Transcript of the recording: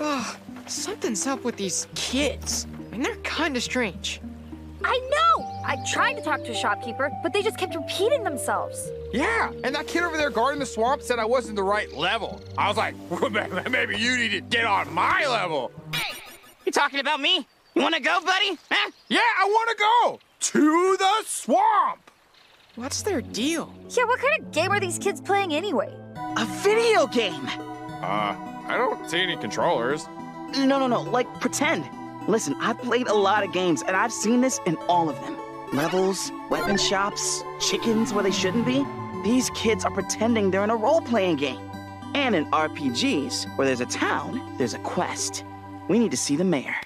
Ugh, something's up with these kids. I mean, they're kinda strange. I know! I tried to talk to a shopkeeper, but they just kept repeating themselves. Yeah, and that kid over there guarding the swamp said I wasn't the right level. I was like, well, maybe you need to get on my level. Hey, you talking about me? You wanna go, buddy? Huh? Yeah, I want to go to the swamp. What's their deal? Yeah, what kind of game are these kids playing anyway? A video game! Uh, I don't see any controllers. No, no, no, like pretend. Listen, I've played a lot of games, and I've seen this in all of them. Levels, weapon shops, chickens where they shouldn't be. These kids are pretending they're in a role-playing game. And in RPGs, where there's a town, there's a quest. We need to see the mayor.